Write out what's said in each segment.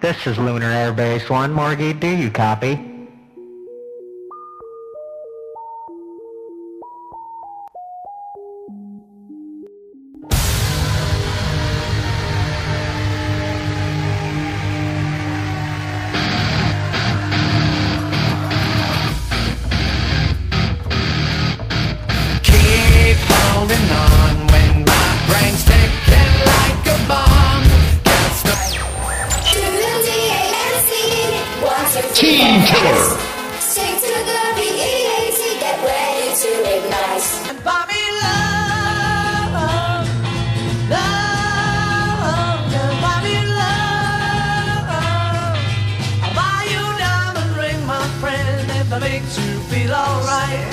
This is Lunar Air Base 1. Margie, do you copy? Team Killer. Sing to the B-E-A-T, get ready to ignite. Bobby love, love, Bobby love. I'll buy you a diamond ring, my friend, if that makes you feel alright.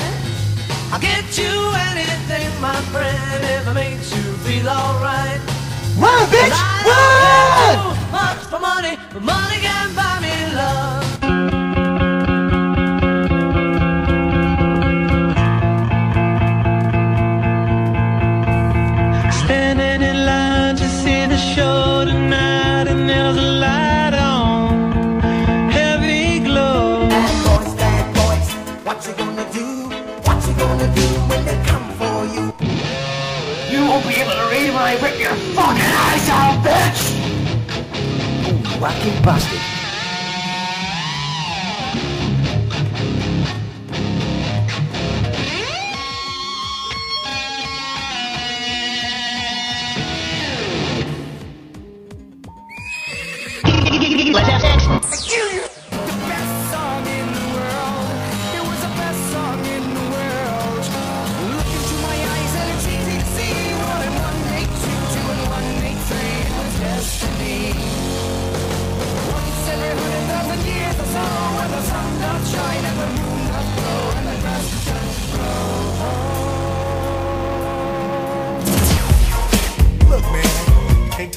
I'll get you anything, my friend, if it makes you feel alright. Run, bitch! I Run! much for money, but money I rip your fucking eyes out, bitch! I get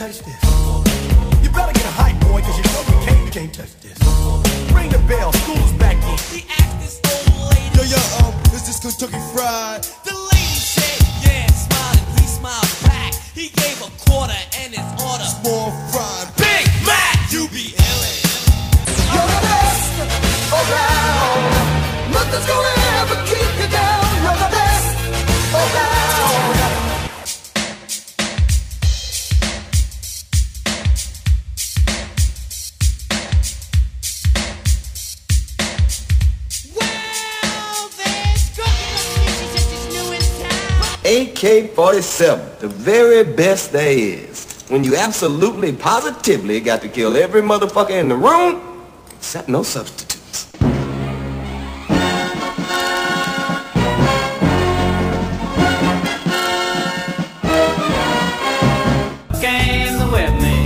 touch this. You better get a hype, boy, cause you know you can't, you can't touch this. Ring the bell, school's back in. The actress old lady. Yo, yo, um, is this Kentucky Fried? AK-47, the very best there is. When you absolutely, positively got to kill every motherfucker in the room, except no substitutes. Games with me.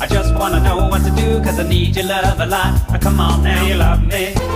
I just wanna know what to do, cause I need your love a lot. Come on now, you love me.